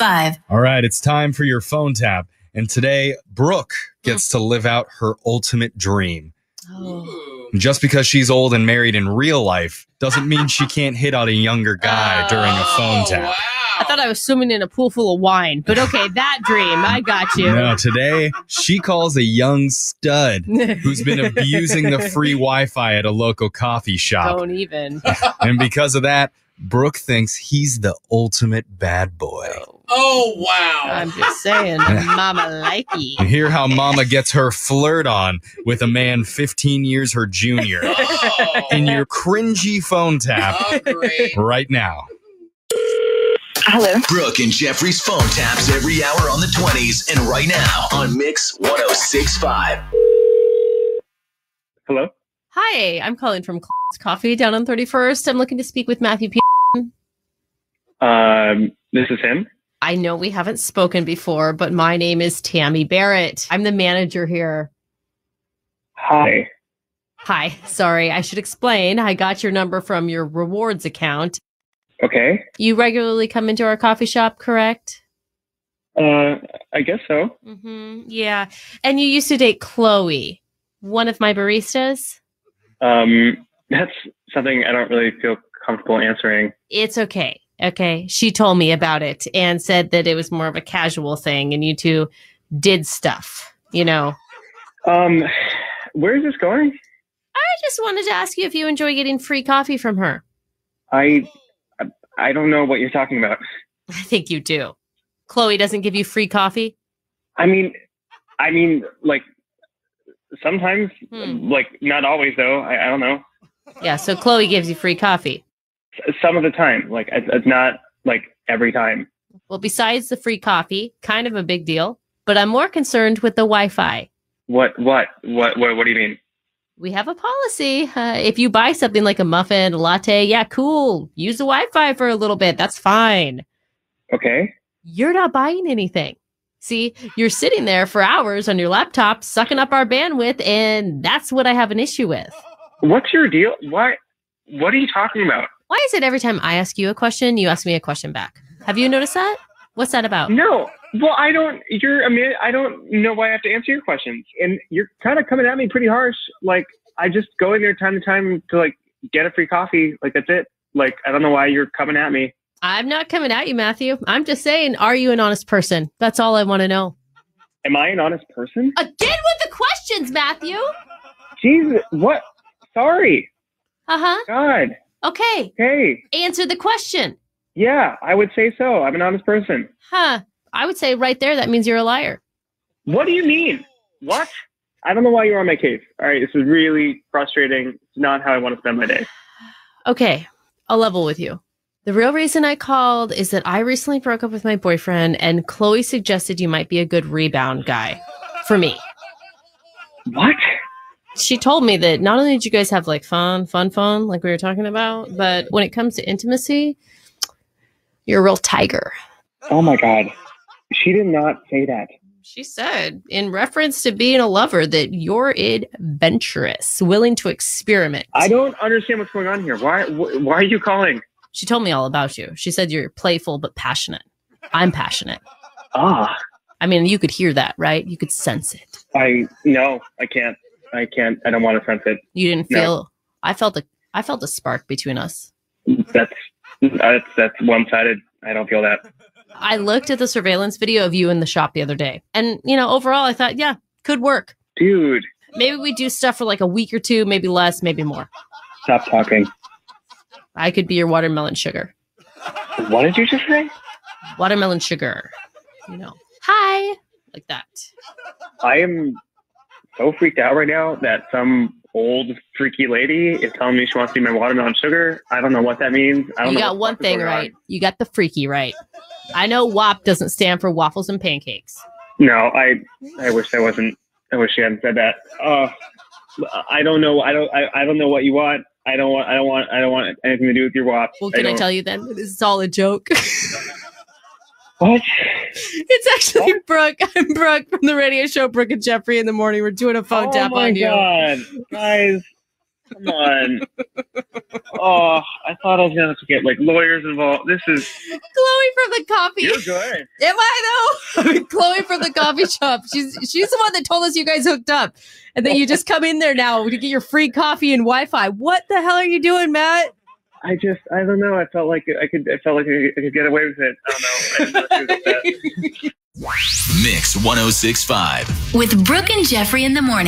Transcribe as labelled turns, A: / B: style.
A: 1065.
B: All right, it's time for your phone tap. And today, Brooke gets to live out her ultimate dream. Just because she's old and married in real life doesn't mean she can't hit on a younger guy during a phone oh, tap.
C: I thought I was swimming in a pool full of wine, but okay, that dream, I got you.
B: No, today she calls a young stud who's been abusing the free Wi Fi at a local coffee shop.
C: Don't even.
B: And because of that, Brooke thinks he's the ultimate bad boy.
D: Oh wow!
C: I'm just saying, Mama likey.
B: And hear how Mama gets her flirt on with a man 15 years her junior
D: Oh,
B: in your cringy phone tap
D: oh, great.
B: right now.
E: Hello.
F: Brooke and Jeffrey's phone taps every hour on the 20s and right now on Mix 1065.
G: Hello.
C: Hi, I'm calling from Cloud's Coffee down on 31st. I'm looking to speak with Matthew P.
G: Um, this is him.
C: I know we haven't spoken before, but my name is Tammy Barrett. I'm the manager here.
G: Hi.
C: Hi, sorry, I should explain. I got your number from your rewards account.
G: Okay.
C: You regularly come into our coffee shop, correct?
G: Uh, I guess so.
C: Mm-hmm. Yeah. And you used to date Chloe, one of my baristas?
G: Um, that's something I don't really feel comfortable answering.
C: It's okay. Okay. She told me about it and said that it was more of a casual thing and you two did stuff, you know.
G: Um, where is this going?
C: I just wanted to ask you if you enjoy getting free coffee from her.
G: I, I don't know what you're talking about.
C: I think you do. Chloe doesn't give you free coffee?
G: I mean, I mean, like sometimes,
C: Hmm.
G: like not always though. I, I don't know.
C: Yeah, so Chloe gives you free coffee.
G: Some of the time, like it's, it's not like every time.
C: Well, besides the free coffee, kind of a big deal, but I'm more concerned with the Wi Fi.
G: What? What? What? What? What do you mean?
C: We have a policy. Uh, if you buy something like a muffin, a latte, yeah, cool. Use the Wi Fi for a little bit. That's fine.
G: Okay.
C: You're not buying anything. See, you're sitting there for hours on your laptop, sucking up our bandwidth, and that's what I have an issue with.
G: What's your deal? What? What are you talking about?
C: Why is it every time I ask you a question, you ask me a question back? Have you noticed that? What's that about?
G: No. Well, I don't. You're. I mean, I don't know why I have to answer your questions, and you're kind of coming at me pretty harsh. Like I just go in there time to time to like get a free coffee. Like that's it. Like I don't know why you're coming at me.
C: I'm not coming at you, Matthew. I'm just saying, are you an honest person? That's all I want to know.
G: Am I an honest person?
C: Again with the questions, Matthew.
G: Jesus. What? Sorry.
C: Uh huh.
G: God.
C: Okay.
G: Hey.
C: Answer the question.
G: Yeah, I would say so. I'm an honest person.
C: Huh. I would say right there, that means you're a liar.
G: What do you mean? What? I don't know why you're on my case. All right, this is really frustrating. It's not how I want to spend my day.
C: Okay. I'll level with you. The real reason I called is that I recently broke up with my boyfriend, and Chloe suggested you might be a good rebound guy for me.
G: What?
C: She told me that not only did you guys have like fun, fun, fun, like we were talking about, but when it comes to intimacy, you're a real tiger.
G: Oh my God. She did not say that.
C: She said, in reference to being a lover, that you're adventurous, willing to experiment.
G: I don't understand what's going on here. Why? Wh- why are you calling?
C: She told me all about you. She said you're playful but passionate. I'm passionate.
G: Ah,
C: I mean, you could hear that, right? You could sense it.
G: I no, I can't. I can't. I don't want to sense it.
C: You didn't
G: No.
C: feel. I felt a. I felt a spark between us.
G: That's that's that's one sided. I don't feel that.
C: I looked at the surveillance video of you in the shop the other day, and you know, overall, I thought, yeah, could work.
G: Dude,
C: Maybe we do stuff for like a week or two, maybe less, maybe more.
G: stop talking.
C: I could be your watermelon sugar.
G: What did you just say?
C: Watermelon sugar. You know. Hi. Like that.
G: I am so freaked out right now that some old freaky lady is telling me she wants to be my watermelon sugar. I don't know what that means. I don't
C: You
G: know
C: got one
G: the fuck is
C: thing
G: going on.
C: right. You got the freaky right. I know WAP doesn't stand for waffles and pancakes.
G: No, I I wish I wasn't. I wish she hadn't said that. Uh, I don't know. I don't. I, I don't know what you want. I don't want. I don't want. I don't want anything to do with your WAP.
C: Well, can I,
G: don't-
C: tell you then? This is all a joke.
G: What?
C: it's actually Brooke. I'm Brooke from the radio show Brooke and Jeffrey in the morning. We're doing a phone
G: oh
C: tap on you.
G: Oh my god, guys! Come on. Oh, I thought I was gonna have to get like lawyers involved. This is
C: Chloe from the coffee.
G: you're good.
C: Am I though? I mean, Chloe from the coffee shop. She's she's the one that told us you guys hooked up, and then you just come in there now to get your free coffee and Wi-Fi. What the hell are you doing, Matt?
G: I just I don't know. I felt like I could. I felt like I could get away with it. I don't know. I didn't know she.
F: Mix 1065.
A: With Brooke and Jeffrey in the morning.